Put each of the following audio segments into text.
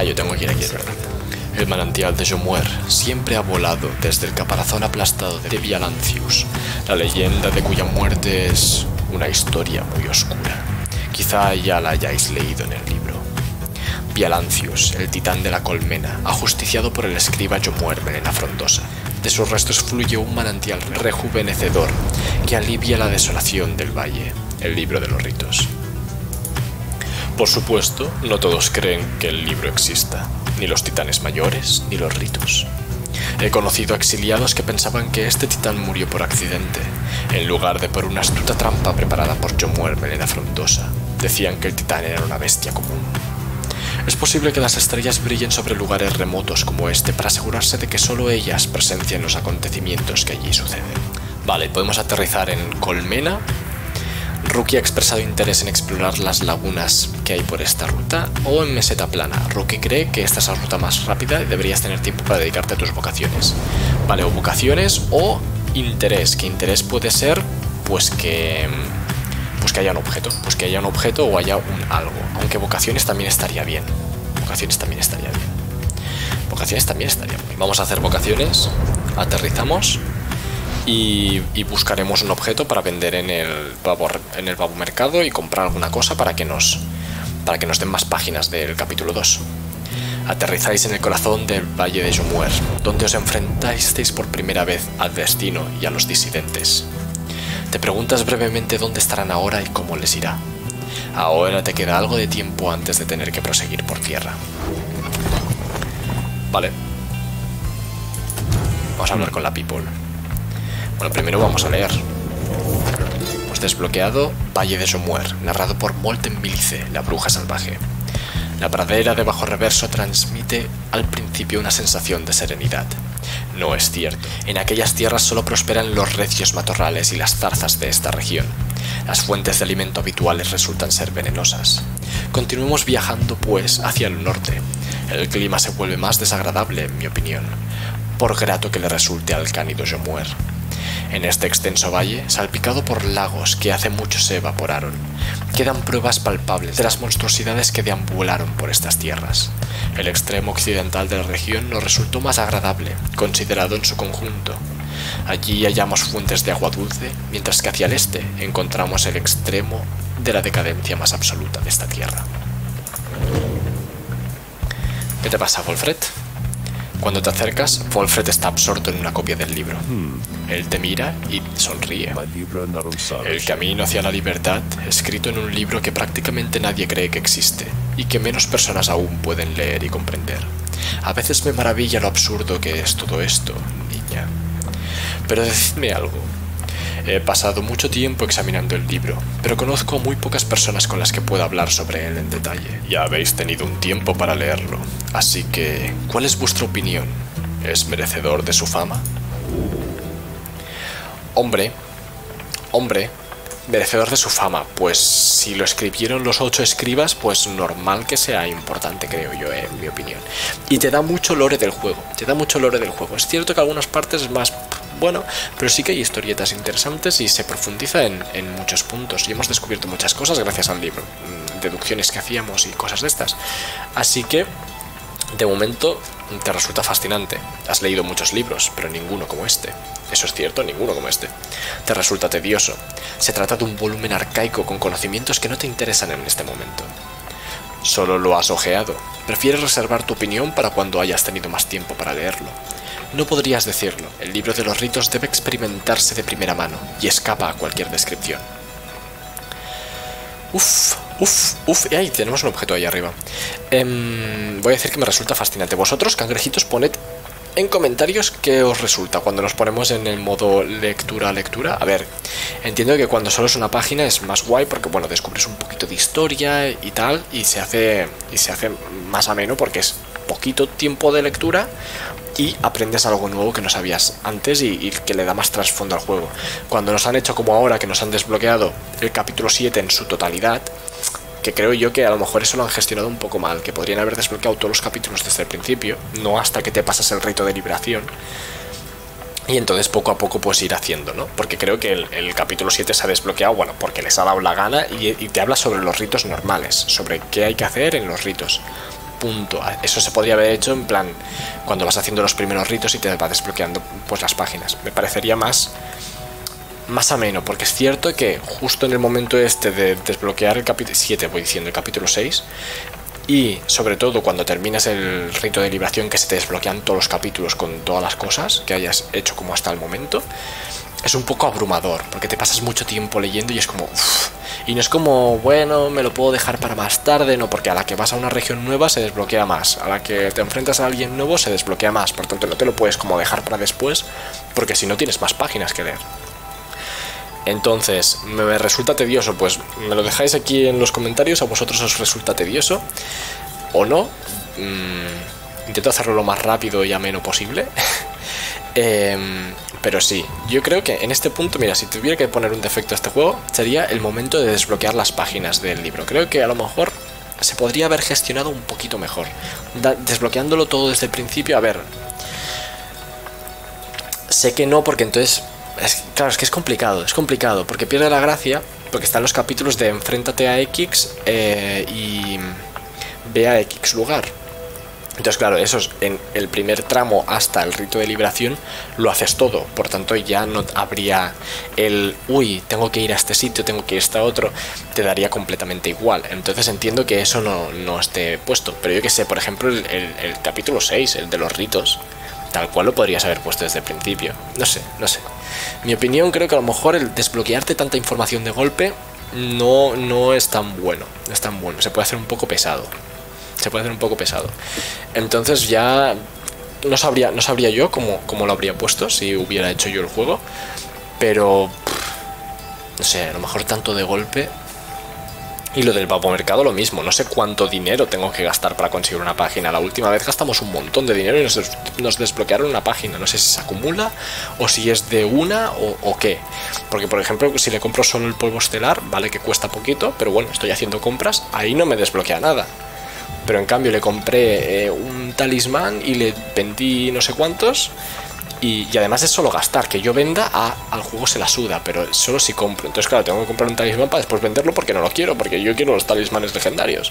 Ah, yo tengo que ir aquí, es verdad. El manantial de Jomuer siempre ha volado desde el caparazón aplastado de Vialancius, la leyenda de cuya muerte es una historia muy oscura. Quizá ya la hayáis leído en el libro. Vialancius, el titán de la colmena, ajusticiado por el escriba Jomuer Melena Frondosa. De sus restos fluye un manantial rejuvenecedor que alivia la desolación del valle, el libro de los ritos. Por supuesto, no todos creen que el libro exista, ni los titanes mayores, ni los ritos. He conocido exiliados que pensaban que este titán murió por accidente, en lugar de por una astuta trampa preparada por Jomuel Melena Frondosa. Decían que el titán era una bestia común. Es posible que las estrellas brillen sobre lugares remotos como este para asegurarse de que solo ellas presencian los acontecimientos que allí suceden. Vale, podemos aterrizar en Colmena. Rookie ha expresado interés en explorar las lagunas que hay por esta ruta o en Meseta Plana. Rookie cree que esta es la ruta más rápida y deberías tener tiempo para dedicarte a tus vocaciones. Vale, o vocaciones o interés, que interés puede ser pues que pues que haya un objeto, pues que haya un objeto o haya un algo, aunque vocaciones también estaría bien. Vocaciones también estaría bien. Vocaciones también estaría bien. Vamos a hacer vocaciones, aterrizamos y, buscaremos un objeto para vender en el babo, en el babo mercado y comprar alguna cosa para que nos para que nos den más páginas del capítulo 2. Aterrizáis en el corazón del Valle de Jomuer, donde os enfrentasteis por primera vez al destino y a los disidentes. Te preguntas brevemente dónde estarán ahora y cómo les irá. Ahora te queda algo de tiempo antes de tener que proseguir por tierra. Vale. Vamos a hablar con la people. Bueno, primero vamos a leer. Hemos desbloqueado Valle de Somuer, narrado por Molten Milice, la bruja salvaje. La pradera de bajo reverso transmite al principio una sensación de serenidad. No es cierto. En aquellas tierras solo prosperan los recios matorrales y las zarzas de esta región. Las fuentes de alimento habituales resultan ser venenosas. Continuemos viajando, pues, hacia el norte. El clima se vuelve más desagradable, en mi opinión, por grato que le resulte al cánido Jomuer. En este extenso valle, salpicado por lagos que hace mucho se evaporaron, quedan pruebas palpables de las monstruosidades que deambularon por estas tierras. El extremo occidental de la región nos resultó más agradable, considerado en su conjunto. Allí hallamos fuentes de agua dulce, mientras que hacia el este encontramos el extremo de la decadencia más absoluta de esta tierra. ¿Qué te pasa, Wolfred? Cuando te acercas, Wolfred está absorto en una copia del libro. Él te mira y sonríe. El camino hacia la libertad, escrito en un libro que prácticamente nadie cree que existe y que menos personas aún pueden leer y comprender. A veces me maravilla lo absurdo que es todo esto, niña. Pero decidme algo. He pasado mucho tiempo examinando el libro, pero conozco muy pocas personas con las que pueda hablar sobre él en detalle. Ya habéis tenido un tiempo para leerlo, así que, ¿cuál es vuestra opinión? ¿Es merecedor de su fama? Hombre, hombre, merecedor de su fama, pues si lo escribieron los ocho escribas, pues normal que sea importante, creo yo, eh, en mi opinión. Y te da mucho lore del juego, te da mucho lore del juego. Es cierto que algunas partes es más bueno, pero sí que hay historietas interesantes y se profundiza en, muchos puntos y hemos descubierto muchas cosas gracias al libro, deducciones que hacíamos y cosas de estas. Así que, de momento, te resulta fascinante. Has leído muchos libros, pero ninguno como este. Eso es cierto, ninguno como este. Te resulta tedioso. Se trata de un volumen arcaico con conocimientos que no te interesan en este momento. Solo lo has ojeado. Prefieres reservar tu opinión para cuando hayas tenido más tiempo para leerlo. No podrías decirlo, el libro de los ritos debe experimentarse de primera mano y escapa a cualquier descripción. Uf, uf, uf, y ahí tenemos un objeto ahí arriba. Eh, voy a decir que me resulta fascinante. Vosotros, cangrejitos, poned en comentarios qué os resulta cuando nos ponemos en el modo lectura-lectura. A ver, entiendo que cuando solo es una página es más guay porque, bueno, descubres un poquito de historia y tal y se hace, y se hace más ameno porque es poquito tiempo de lectura y aprendes algo nuevo que no sabías antes y, que le da más trasfondo al juego. Cuando nos han hecho como ahora, que nos han desbloqueado el capítulo 7 en su totalidad, que creo yo que a lo mejor eso lo han gestionado un poco mal, que podrían haber desbloqueado todos los capítulos desde el principio, no hasta que te pasas el rito de liberación. Y entonces poco a poco pues ir haciendo, ¿no? Porque creo que el, el capítulo 7 se ha desbloqueado, bueno, porque les ha dado la gana y te habla sobre los ritos normales, sobre qué hay que hacer en los ritos punto. Eso se podría haber hecho en plan cuando vas haciendo los primeros ritos y te va desbloqueando pues las páginas. Me parecería más más ameno, porque es cierto que justo en el momento este de desbloquear el capítulo 7, voy diciendo el capítulo 6, y sobre todo cuando terminas el rito de liberación que se te desbloquean todos los capítulos con todas las cosas que hayas hecho como hasta el momento, es un poco abrumador, porque te pasas mucho tiempo leyendo y es como... Y no es como, bueno, me lo puedo dejar para más tarde, no, porque a la que vas a una región nueva se desbloquea más, a la que te enfrentas a alguien nuevo se desbloquea más, por tanto no te lo puedes como dejar para después, porque si no tienes más páginas que leer. Entonces, me resulta tedioso, pues me lo dejáis aquí en los comentarios, a vosotros os resulta tedioso o no. Mm, intento hacerlo lo más rápido y ameno posible. Em, pero sí, yo creo que en este punto, mira, si tuviera que poner un defecto a este juego, sería el momento de desbloquear las páginas del libro. Creo que a lo mejor se podría haber gestionado un poquito mejor. desbloqueándolo todo desde el principio, a ver. Sé que no, porque entonces claro, es que es complicado, es complicado, porque pierde la gracia, porque están los capítulos de enfréntate a X eh, y ve a X lugar. Entonces, claro, eso es en el primer tramo hasta el rito de liberación lo haces todo. Por tanto, ya no habría el uy, tengo que ir a este sitio, tengo que ir a este otro. Te daría completamente igual. Entonces entiendo que eso no, no esté puesto. Pero yo que sé, por ejemplo, el, capítulo 6, el de los ritos Tal cual lo podrías haber puesto desde el principio. No sé, no sé. Mi opinión creo que a lo mejor el desbloquearte tanta información de golpe no, no es tan bueno. No es tan bueno. Se puede hacer un poco pesado. Se puede hacer un poco pesado. Entonces ya no sabría, no sabría yo cómo, cómo lo habría puesto si hubiera hecho yo el juego. Pero... No sé, a lo mejor tanto de golpe y lo del mercado lo mismo, no sé cuánto dinero tengo que gastar para conseguir una página. La última vez gastamos un montón de dinero y nos, desbloquearon una página. No sé si se acumula o si es de una o, qué. Porque, por ejemplo, si le compro solo el polvo estelar, vale que cuesta poquito, pero bueno, estoy haciendo compras, ahí no me desbloquea nada. Pero en cambio le compré eh, un talismán y le vendí no sé cuántos y, además es solo gastar, que yo venda al juego se la suda, pero solo si compro. Entonces, claro, tengo que comprar un talismán para después venderlo porque no lo quiero, porque yo quiero los talismanes legendarios.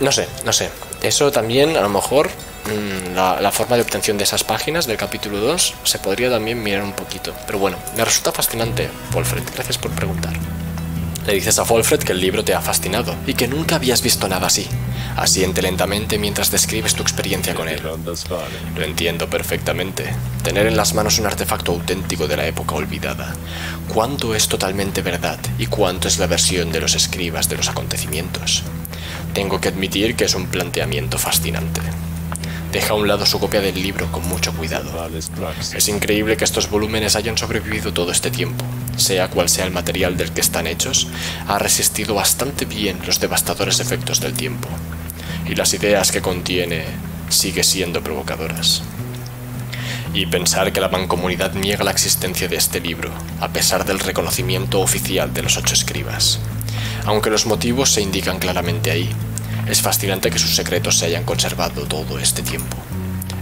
No sé, no sé. Eso también, a lo mejor, mm, la, la, forma de obtención de esas páginas del capítulo 2 se podría también mirar un poquito. Pero bueno, me resulta fascinante, Wolfred. Gracias por preguntar. Le dices a Wolfred que el libro te ha fascinado y que nunca habías visto nada así. Asiente lentamente mientras describes tu experiencia con él. Lo entiendo perfectamente. Tener en las manos un artefacto auténtico de la época olvidada. ¿Cuánto es totalmente verdad y cuánto es la versión de los escribas de los acontecimientos? Tengo que admitir que es un planteamiento fascinante. Deja a un lado su copia del libro con mucho cuidado. Es increíble que estos volúmenes hayan sobrevivido todo este tiempo. Sea cual sea el material del que están hechos, ha resistido bastante bien los devastadores efectos del tiempo. Y las ideas que contiene sigue siendo provocadoras. Y pensar que la mancomunidad niega la existencia de este libro, a pesar del reconocimiento oficial de los ocho escribas. Aunque los motivos se indican claramente ahí, es fascinante que sus secretos se hayan conservado todo este tiempo.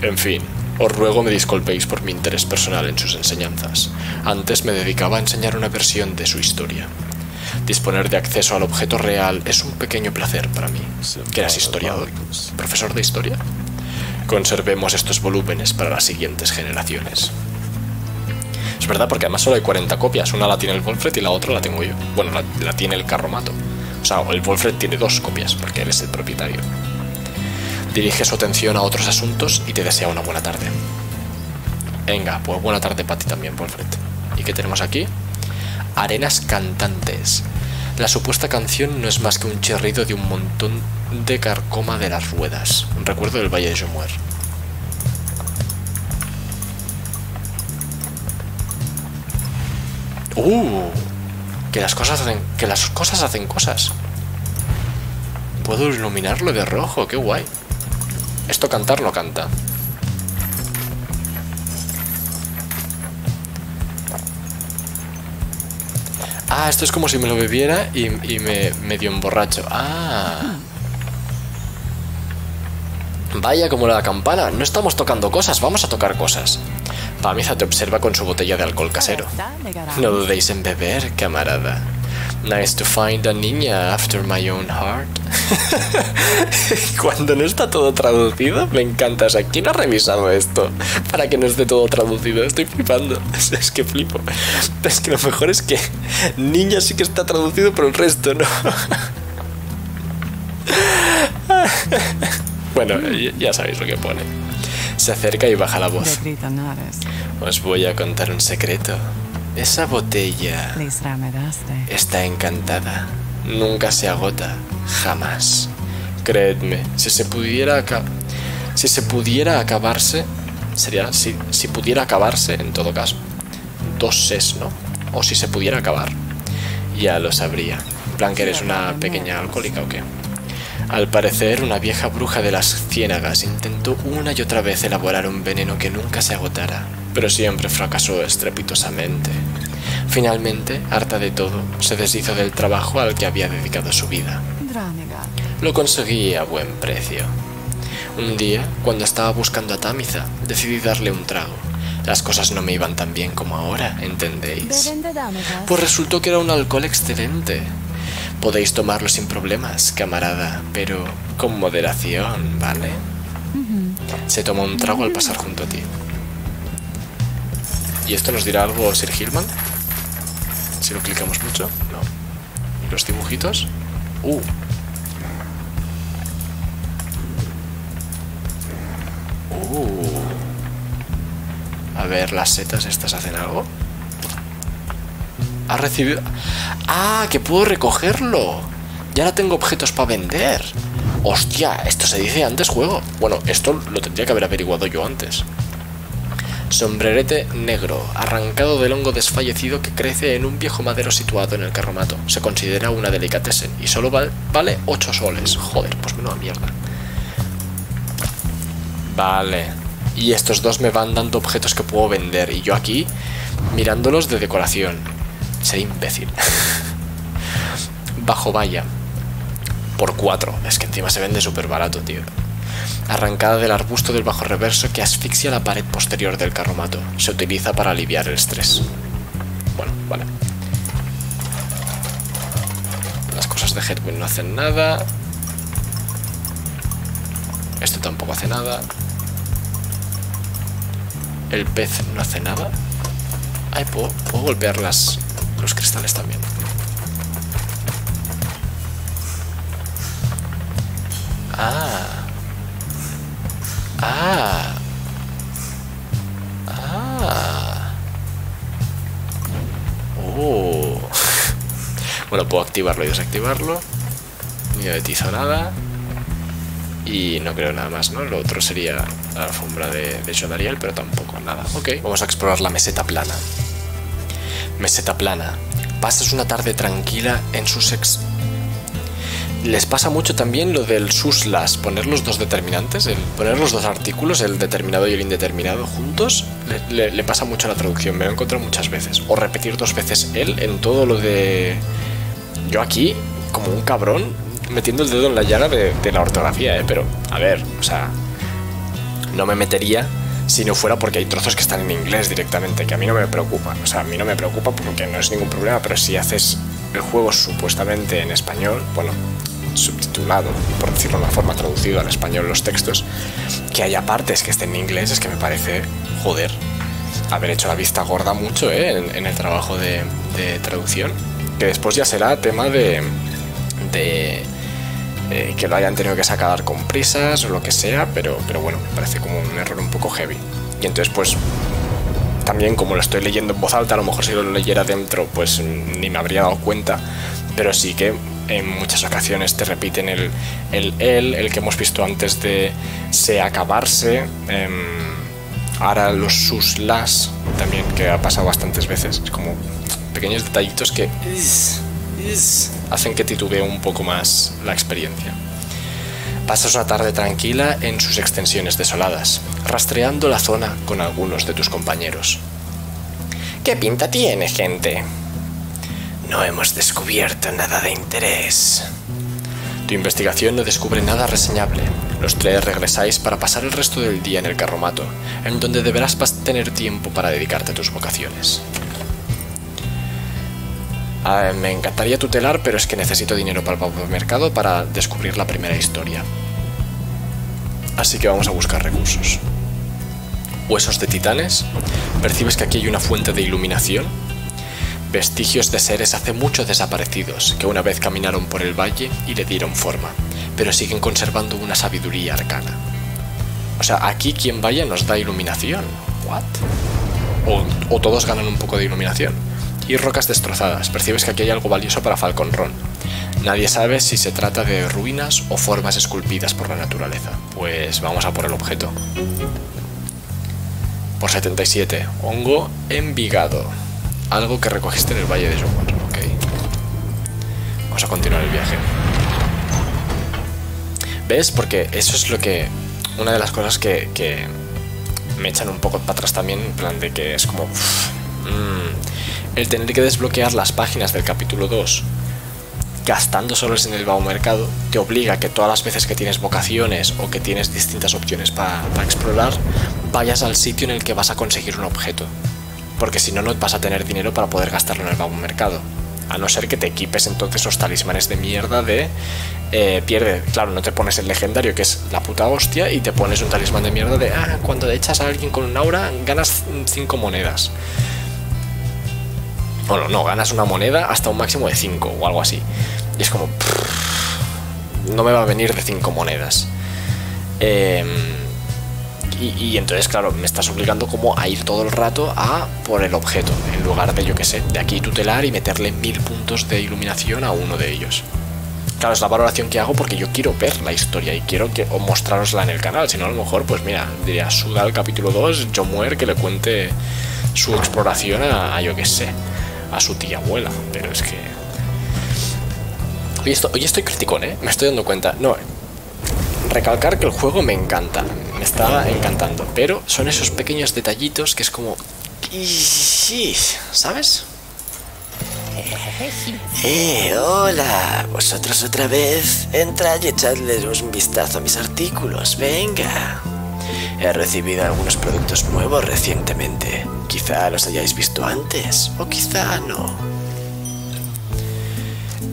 En fin, os ruego me disculpéis por mi interés personal en sus enseñanzas. Antes me dedicaba a enseñar una versión de su historia. Disponer de acceso al objeto real es un pequeño placer para mí. ¿Que eras historiador? ¿Profesor de historia? Conservemos estos volúmenes para las siguientes generaciones. Es verdad, porque además solo hay 40 copias. Una la tiene el Wolfred y la otra la tengo yo. Bueno, la, la tiene el Carromato. O sea, el Wolfred tiene dos copias porque él es el propietario. Dirige su atención a otros asuntos y te desea una buena tarde. Venga, pues buena tarde para ti también, Wolfred. ¿Y qué tenemos aquí? Arenas cantantes. La supuesta canción no es más que un chirrido de un montón de carcoma de las ruedas. Un recuerdo del Valle de Jomuer. ¡Uh! Que las cosas hacen, que las cosas hacen cosas. Puedo iluminarlo de rojo, qué guay. Esto cantar no canta. Ah, esto es como si me lo bebiera y, me medio emborracho. Ah. Vaya como la campana, no estamos tocando cosas, vamos a tocar cosas. Pamiza te observa con su botella de alcohol casero. No dudéis en beber, camarada. Nice to find a niña after my own heart. Cuando no está todo traducido, me encanta. O sea, ¿quién ha revisado esto para que no esté todo traducido? Estoy flipando. Es que flipo. Es que lo mejor es que niña sí que está traducido, pero el resto no. Bueno, ya sabéis lo que pone. Se acerca y baja la voz. Os voy a contar un secreto. Esa botella está encantada. Nunca se agota. Jamás. Creedme, si se pudiera si se pudiera acabarse, sería si, si pudiera acabarse en todo caso. Dos ses, ¿no? O si se pudiera acabar. Ya lo sabría. ¿En plan que eres una pequeña alcohólica o qué? Al parecer, una vieja bruja de las ciénagas intentó una y otra vez elaborar un veneno que nunca se agotara, pero siempre fracasó estrepitosamente. Finalmente, harta de todo, se deshizo del trabajo al que había dedicado su vida. Lo conseguí a buen precio. Un día, cuando estaba buscando a Tamiza, decidí darle un trago. Las cosas no me iban tan bien como ahora, ¿entendéis? Pues resultó que era un alcohol excelente, Podéis tomarlo sin problemas, camarada, pero con moderación, ¿vale? Se toma un trago al pasar junto a ti. ¿Y esto nos dirá algo Sir Hillman? Si lo clicamos mucho, no. ¿Y los dibujitos? ¡Uh! ¡Uh! A ver, las setas estas hacen algo. Ha recibido... ¡Ah! ¡Que puedo recogerlo! Ya ahora tengo objetos para vender. ¡Hostia! Esto se dice antes juego. Bueno, esto lo tendría que haber averiguado yo antes. Sombrerete negro, arrancado del hongo desfallecido que crece en un viejo madero situado en el carromato. Se considera una delicatessen y solo vale 8 soles. Joder, pues menuda mierda. Vale. Y estos dos me van dando objetos que puedo vender. Y yo aquí mirándolos de decoración. Ser imbécil. Bajo valla. Por cuatro. Es que encima se vende súper barato, tío. Arrancada del arbusto del bajo reverso que asfixia la pared posterior del carromato. Se utiliza para aliviar el estrés. Bueno, vale. Las cosas de Hedwig no hacen nada. Esto tampoco hace nada. El pez no hace nada. Ay, puedo, puedo los cristales también. Ah. Ah. Ah. Oh. bueno, puedo activarlo y desactivarlo. Ni hetizo nada. Y no creo nada más, ¿no? Lo otro sería la alfombra de, de Jodariel, pero tampoco nada. Ok, vamos a explorar la meseta plana meseta plana. Pasas una tarde tranquila en sus ex... Les pasa mucho también lo del suslas, poner los dos determinantes, el poner los dos artículos, el determinado y el indeterminado juntos, le, pasa mucho la traducción, me lo he encontrado muchas veces. O repetir dos veces él en todo lo de... Yo aquí, como un cabrón, metiendo el dedo en la llaga de, de la ortografía, ¿eh? pero a ver, o sea, no me metería si no fuera porque hay trozos que están en inglés directamente, que a mí no me preocupa. O sea, a mí no me preocupa porque no es ningún problema, pero si haces el juego supuestamente en español, bueno, subtitulado, por decirlo de una forma, traducido al español los textos, que haya partes que estén en inglés, es que me parece, joder, haber hecho la vista gorda mucho ¿eh? en, el trabajo de, traducción, que después ya será tema de, de eh, que lo hayan tenido que sacar con prisas o lo que sea, pero, pero bueno, me parece como un error un poco heavy. Y entonces pues también como lo estoy leyendo en voz alta, a lo mejor si lo leyera dentro pues ni me habría dado cuenta, pero sí que en muchas ocasiones te repiten el el, el, el que hemos visto antes de se acabarse, em, ahora los sus las también que ha pasado bastantes veces, es como pequeños detallitos que hacen que titubee un poco más la experiencia. Pasas una tarde tranquila en sus extensiones desoladas, rastreando la zona con algunos de tus compañeros. ¿Qué pinta tiene, gente? No hemos descubierto nada de interés. Tu investigación no descubre nada reseñable. Los tres regresáis para pasar el resto del día en el carromato, en donde deberás tener tiempo para dedicarte a tus vocaciones. Me encantaría tutelar, pero es que necesito dinero para el mercado para descubrir la primera historia. Así que vamos a buscar recursos. Huesos de titanes. Percibes que aquí hay una fuente de iluminación. Vestigios de seres hace mucho desaparecidos, que una vez caminaron por el valle y le dieron forma, pero siguen conservando una sabiduría arcana. O sea, aquí quien vaya nos da iluminación. ¿What? O todos ganan un poco de iluminación. Y rocas destrozadas. Percibes que aquí hay algo valioso para Falcon Ron. Nadie sabe si se trata de ruinas o formas esculpidas por la naturaleza. Pues vamos a por el objeto. Por 77. Hongo Envigado. Algo que recogiste en el Valle de Jomar. Ok. Vamos a continuar el viaje. ¿Ves? Porque eso es lo que... Una de las cosas que, que me echan un poco para atrás también, en plan de que es como... Mm, el tener que desbloquear las páginas del capítulo 2 gastando soles en el bajo mercado te obliga a que todas las veces que tienes vocaciones o que tienes distintas opciones para explorar, vayas al sitio en el que vas a conseguir un objeto. Porque si no, no vas a tener dinero para poder gastarlo en el bajo mercado. A no ser que te equipes entonces esos talismanes de mierda de eh, pierde. Claro, no te pones el legendario que es la puta hostia y te pones un talismán de mierda de ah, cuando echas a alguien con un aura ganas 5 monedas. Bueno, no, ganas una moneda hasta un máximo de 5 o algo así. Y es como... no me va a venir de 5 monedas. Em, y, entonces, claro, me estás obligando como a ir todo el rato a por el objeto, en lugar de, yo que sé, de aquí tutelar y meterle mil puntos de iluminación a uno de ellos. Claro, es la valoración que hago porque yo quiero ver la historia y quiero que, o mostrarosla en el canal. Si no, a lo mejor, pues mira, diría, suda el capítulo 2, John Muer que le cuente su exploración a, a yo que sé a su tía abuela, pero es que... Hoy estoy, criticón, ¿eh? Me estoy dando cuenta. No, recalcar que el juego me encanta, me está encantando, pero son esos pequeños detallitos que es como... ¿Sabes? Eh, hola, vosotros otra vez. Entrad y echadles un vistazo a mis artículos, venga. He recibido algunos productos nuevos recientemente. Quizá los hayáis visto antes, o quizá no.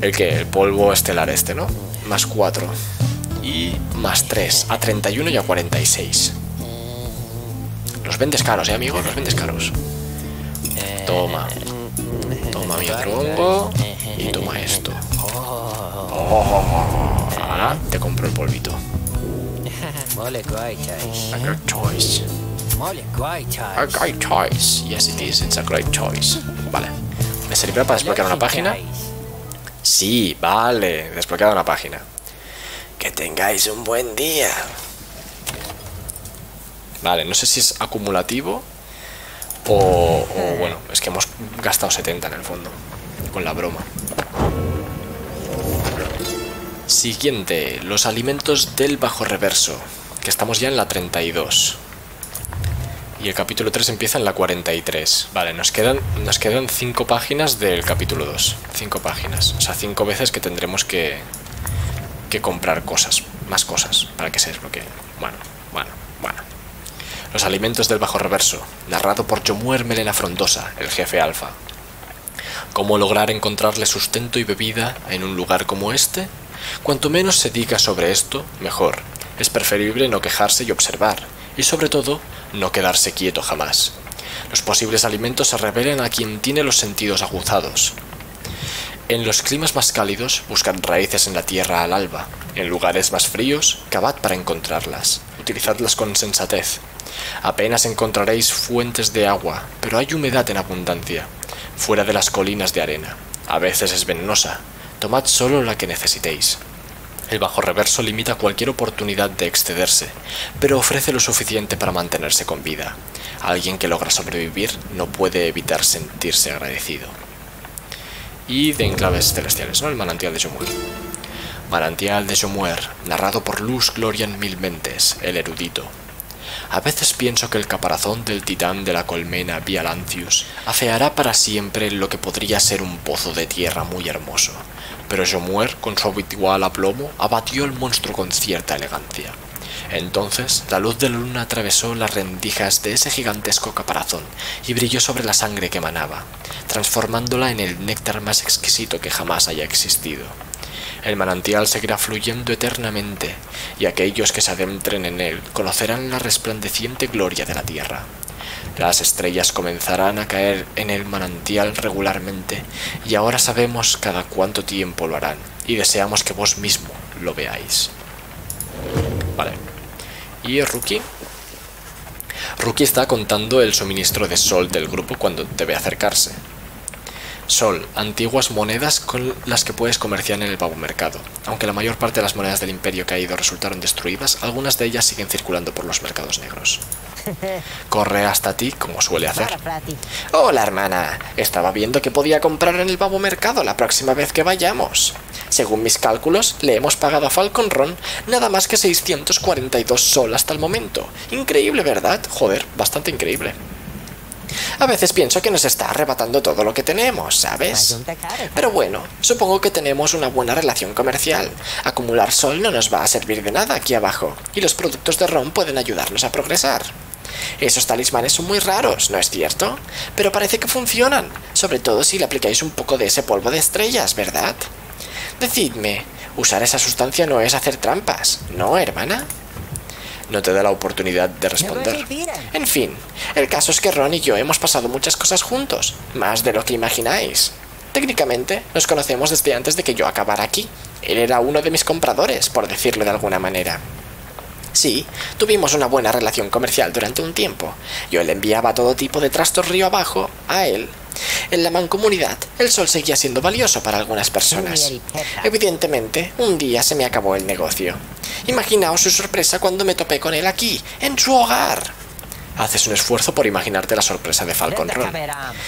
El que, el polvo estelar este, ¿no? Más 4. Y más 3, a 31 y a 46. Los vendes caros, ¿eh, amigo? Los vendes caros. Toma. Toma mi otro hongo. Y toma esto. Oh, ahora te compro el polvito. A great choice. A great choice. Yes, it is. It's a great choice. Vale. ¿Me servirá para desbloquear una página? Sí, vale. Desbloqueado una página. Que tengáis un buen día. Vale, no sé si es acumulativo o, o, bueno, es que hemos gastado 70 en el fondo con la broma. Siguiente, los alimentos del bajo reverso que estamos ya en la 32. Y el capítulo 3 empieza en la 43. Vale, nos quedan, nos quedan 5 páginas del capítulo 2. 5 páginas. O sea, 5 veces que tendremos que, que comprar cosas. Más cosas para que se desbloqueen. Bueno, bueno, bueno. Los alimentos del bajo reverso. Narrado por Jomuer Melena Frondosa, el jefe alfa. ¿Cómo lograr encontrarle sustento y bebida en un lugar como este? Cuanto menos se diga sobre esto, mejor. Es preferible no quejarse y observar, y sobre todo, no quedarse quieto jamás. Los posibles alimentos se revelan a quien tiene los sentidos aguzados. En los climas más cálidos, buscad raíces en la tierra al alba. En lugares más fríos, cavad para encontrarlas. Utilizadlas con sensatez. Apenas encontraréis fuentes de agua, pero hay humedad en abundancia, fuera de las colinas de arena. A veces es venenosa. Tomad solo la que necesitéis. El bajo reverso limita cualquier oportunidad de excederse, pero ofrece lo suficiente para mantenerse con vida. Alguien que logra sobrevivir no puede evitar sentirse agradecido. Y de enclaves celestiales, ¿no? El manantial de Jomuer. Manantial de Jomuer, narrado por Luz Glorian Milmentes, el erudito. A veces pienso que el caparazón del titán de la colmena Vialancius afeará para siempre lo que podría ser un pozo de tierra muy hermoso, pero Jomuer, con su habitual aplomo, abatió al monstruo con cierta elegancia. Entonces la luz de la luna atravesó las rendijas de ese gigantesco caparazón y brilló sobre la sangre que emanaba, transformándola en el néctar más exquisito que jamás haya existido. El manantial seguirá fluyendo eternamente, y aquellos que se adentren en él conocerán la resplandeciente gloria de la tierra. Las estrellas comenzarán a caer en el manantial regularmente, y ahora sabemos cada cuánto tiempo lo harán, y deseamos que vos mismo lo veáis. Vale. ¿Y Rookie? Rookie está contando el suministro de sol del grupo cuando debe acercarse. Sol, antiguas monedas con las que puedes comerciar en el pavo mercado. Aunque la mayor parte de las monedas del imperio caído resultaron destruidas, algunas de ellas siguen circulando por los mercados negros. Corre hasta ti como suele hacer. Hola hermana, estaba viendo que podía comprar en el pavo mercado la próxima vez que vayamos. Según mis cálculos, le hemos pagado a Falcon Ron nada más que 642 sol hasta el momento. Increíble, ¿verdad? Joder, bastante increíble. A veces pienso que nos está arrebatando todo lo que tenemos, ¿sabes? Pero bueno, supongo que tenemos una buena relación comercial. Acumular sol no nos va a servir de nada aquí abajo, y los productos de Ron pueden ayudarnos a progresar. Esos talismanes son muy raros, ¿no es cierto? Pero parece que funcionan, sobre todo si le aplicáis un poco de ese polvo de estrellas, ¿verdad? Decidme, usar esa sustancia no es hacer trampas, ¿no, hermana? No te da la oportunidad de responder. En fin, el caso es que Ron y yo hemos pasado muchas cosas juntos, más de lo que imagináis. Técnicamente, nos conocemos desde antes de que yo acabara aquí. Él era uno de mis compradores, por decirlo de alguna manera. Sí, tuvimos una buena relación comercial durante un tiempo. Yo le enviaba todo tipo de trastos río abajo a él. En la mancomunidad, el sol seguía siendo valioso para algunas personas. Evidentemente, un día se me acabó el negocio. Imaginaos su sorpresa cuando me topé con él aquí, en su hogar. Haces un esfuerzo por imaginarte la sorpresa de Falcon Ron.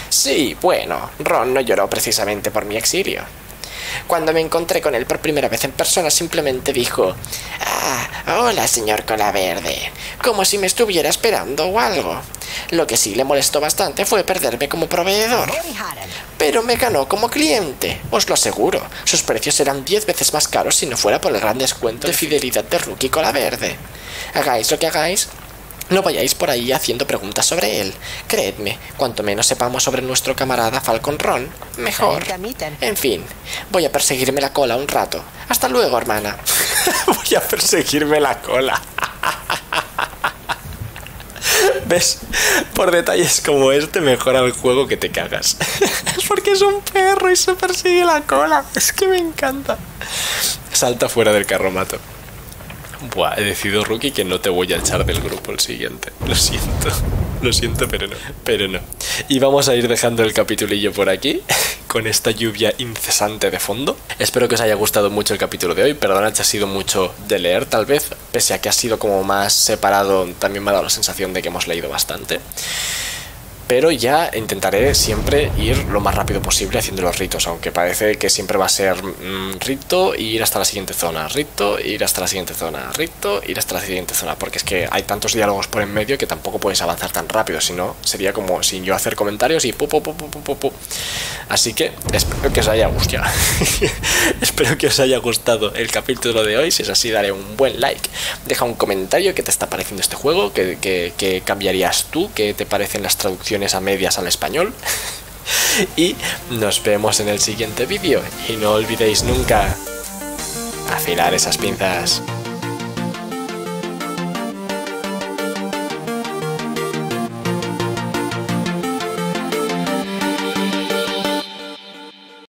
Sí, bueno, Ron no lloró precisamente por mi exilio. Cuando me encontré con él por primera vez en persona, simplemente dijo: Ah, hola, señor Cola Verde. Como si me estuviera esperando o algo. Lo que sí le molestó bastante fue perderme como proveedor. Pero me ganó como cliente, os lo aseguro. Sus precios eran 10 veces más caros si no fuera por el gran descuento de fidelidad de Rookie Cola Verde. Hagáis lo que hagáis, no vayáis por ahí haciendo preguntas sobre él. Creedme, cuanto menos sepamos sobre nuestro camarada Falcon Ron, mejor. En fin, voy a perseguirme la cola un rato. Hasta luego, hermana. voy a perseguirme la cola. ¿Ves? Por detalles como este mejora el juego que te cagas. es porque es un perro y se persigue la cola. Es que me encanta. Salta fuera del carromato. Buah, he decidido, Rookie, que no te voy a echar del grupo el siguiente. Lo siento. Lo siento, pero no. Pero no. Y vamos a ir dejando el capitulillo por aquí, con esta lluvia incesante de fondo. Espero que os haya gustado mucho el capítulo de hoy. Perdonad si ha sido mucho de leer, tal vez. Pese a que ha sido como más separado, también me ha dado la sensación de que hemos leído bastante pero ya intentaré siempre ir lo más rápido posible haciendo los ritos, aunque parece que siempre va a ser mm, rito y ir hasta la siguiente zona, rito, ir hasta la siguiente zona, rito, ir hasta la siguiente zona, porque es que hay tantos diálogos por en medio que tampoco puedes avanzar tan rápido, si no sería como sin yo hacer comentarios y pu, pu, pu. Así que espero que os haya gustado. espero que os haya gustado el capítulo de hoy, si es así daré un buen like, deja un comentario qué te está pareciendo este juego, qué, qué, qué cambiarías tú, qué te parecen las a medias al español. y nos vemos en el siguiente vídeo. Y no olvidéis nunca afilar esas pinzas.